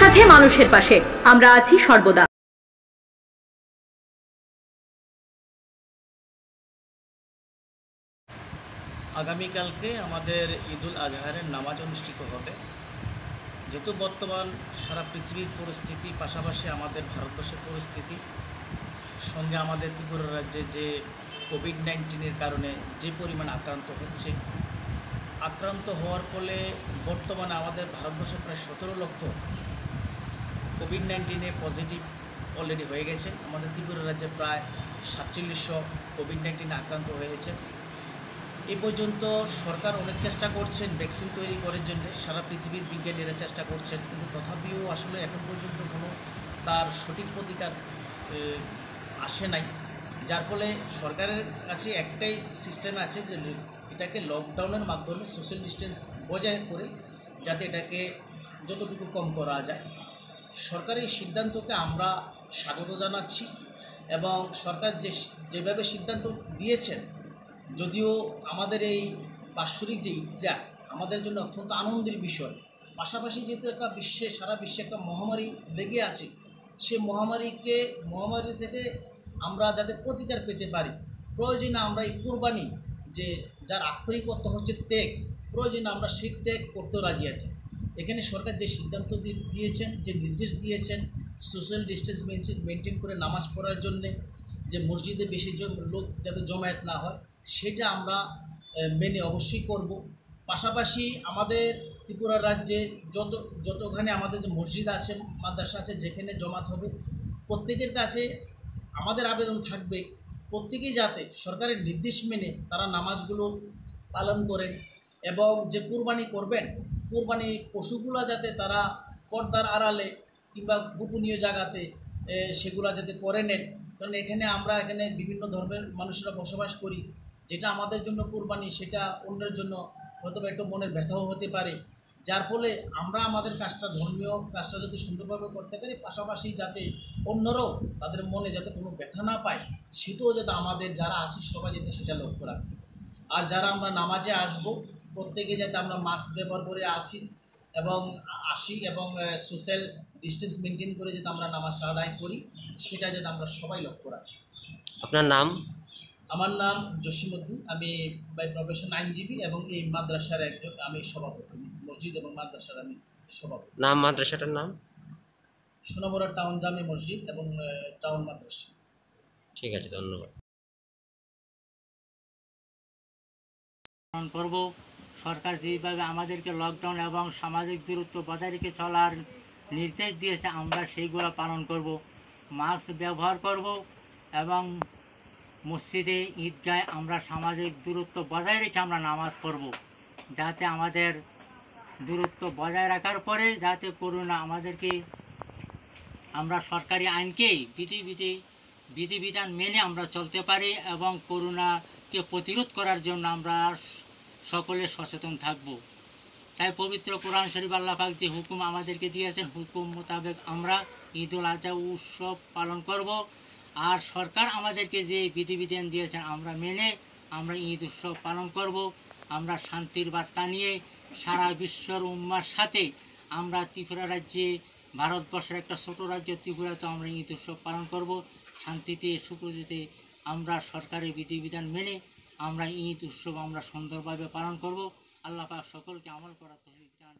সাথে মানুষের পাশে। আমরা আছি সর্বদা। আগামীকালকে আমাদের ঈদুল আজহারের নামাজ অনুষ্ঠিত হবে। যেহেতু বর্তমান সারা পৃথিবীর পরিস্থিতি, পাশাপাশি আমাদের ভারতবর্ষের পরিস্থিতি, সঙ্গে আমাদের ত্রিপুরা রাজ্যে যে কোভিড নাইন্টিনের কারণে যে পরিমাণ আক্রান্ত হচ্ছে, আক্রান্ত হওয়ার ফলে বর্তমানে আমাদের ভারতবর্ষে প্রায় সতেরো লক্ষ কোভিড নাইন্টিনে পজিটিভ অলরেডি হয়ে গেছে। আমাদের ত্রিপুরা রাজ্যে প্রায় সাতচল্লিশশো কোভিড নাইন্টিনে আক্রান্ত হয়েছে। এ পর্যন্ত সরকার অনেক চেষ্টা করছেন ভ্যাকসিন তৈরি করার জন্য। সারা পৃথিবীর বিজ্ঞানীরা চেষ্টা করছেন। কিন্তু তথাপিও আসলে এখন পর্যন্ত কোনো তার সঠিক প্রতিকার আসে নাই। যার ফলে সরকারের কাছে একটাই সিস্টেম আছে যে এটাকে লকডাউনের মাধ্যমে সোশ্যাল ডিস্টেন্স বজায় করে যাতে এটাকে যতটুকু কম করা যায়। সরকারের সিদ্ধান্তকে আমরা স্বাগত জানাচ্ছি এবং সরকার যে যেভাবে সিদ্ধান্ত দিয়েছেন, যদিও আমাদের এই বাৎসরিক যে ঈদটা আমাদের জন্য অত্যন্ত আনন্দের বিষয়। পাশাপাশি যেহেতু একটা বিশ্বে, সারা বিশ্বে একটা মহামারী লেগে আছে, সে মহামারীকে, মহামারী থেকে আমরা যাতে প্রতিকার পেতে পারি, প্রয়োজনে আমরা এই কোরবানি যে, যার আক্ষরিক অর্থ হচ্ছে ত্যাগ, প্রয়োজনে আমরা সেই ত্যাগ করতেও রাজি আছি। এখানে সরকার যে সিদ্ধান্ত দিয়েছেন, যে নির্দেশ দিয়েছেন সোশ্যাল ডিস্টেন্স মেনটেন করে নামাজ পড়ার জন্যে, যে মসজিদে বেশি লোক যাতে জমায়েত না হয়, সেটা আমরা মেনে অবশ্যই করব। পাশাপাশি আমাদের ত্রিপুরা রাজ্যে যত, যতখানে আমাদের যে মসজিদ আছে, মাদ্রাসা আছে, যেখানে জমাত হবে, প্রত্যেকের কাছে আমাদের আবেদন থাকবে, প্রত্যেকেই যাতে সরকারের নির্দেশ মেনে তারা নামাজগুলো পালন করেন এবং যে কুরবানি করবেন কুরবানি পশুগুলো যাতে তারা পর্দার আড়ালে কিংবা গোপনীয় জায়গাতে সেগুলা যাতে করে নেন। কারণ এখানে আমরা এখানে বিভিন্ন ধর্মের মানুষরা বসবাস করি। যেটা আমাদের জন্য কোরবানি, সেটা অন্যের জন্য হয়তো একটু মনের ব্যথাও হতে পারে। যার ফলে আমরা আমাদের কাজটা ধর্মীয় কাজটা যদি সুন্দরভাবে করতে পারি, পাশাপাশি যাতে অন্যরাও তাদের মনে যাতে কোনো ব্যথা না পায়, সেটাও যাতে আমাদের যারা আছি সবাই যাতে সেটা লক্ষ্য রাখে। আর যারা আমরা নামাজে আসব প্রত্যেকে যাতে আমরা মাস্ক ব্যবহার করে আসি এবং আসি এবং সোশ্যাল ডিস্টেন্স মেনটেন করে যাতে আমরা নামাজটা আদায় করি সেটা যাতে আমরা সবাই লক্ষ্য রাখি। আপনার নাম? আমার নাম জসিমুদ্দিন আমি বাই প্রফেশন আইনজীবী এবং এই মাদ্রাসার একজন আমি সভাপতি মসজিদ এবং মাদ্রাসার আমি সভাপতি। নাম মাদ্রাসাটার নাম? সোনামুড়া টাউন জামে মসজিদ এবং টাউন মাদ্রাসা। ঠিক আছে ধন্যবাদ। পালন করব। সরকার যেভাবে আমাদেরকে লকডাউন এবং সামাজিক দূরত্ব বজায় রেখে চলার নির্দেশ দিয়েছে, আমরা সেইগুলো পালন করব। মাস্ক ব্যবহার করব এবং মসজিদে ঈদগায় আমরা সামাজিক দূরত্ব বজায় রেখে আমরা নামাজ পড়ব, যাতে আমাদের দূরত্ব বজায় রাখার পরে যাতে করোনা আমাদেরকে, আমরা সরকারি আইনকেই বিধিবিধি, বিধিবিধান মেনে আমরা চলতে পারি এবং করোনাকে প্রতিরোধ করার জন্য আমরা সকলে সচেতন থাকব। তাই পবিত্র কোরআন শরীফ আল্লাহ পাক যে হুকুম আমাদেরকে দিয়েছেন, হুকুম মোতাবেক আমরা ঈদ উল আজহা উৎসব পালন করব। আর সরকার আমাদেরকে যে বিধিবিধান দিয়েছেন, আমরা মেনে আমরা ঈদ উৎসব পালন করব। আমরা শান্তির বার্তা নিয়ে সারা বিশ্বর উম্মার সাথে আমরা ত্রিপুরা রাজ্যে, ভারতবর্ষের একটা ছোট রাজ্য ত্রিপুরাতে আমরা ঈদ উৎসব পালন করব। শান্তিতে সুপ্রজিতে আমরা সরকারের বিধিবিধান মেনে আমরা ঈদ উৎসব আমরা সুন্দরভাবে পালন করব। আল্লাহ পাক সকলকে আমল করার তৌফিক দান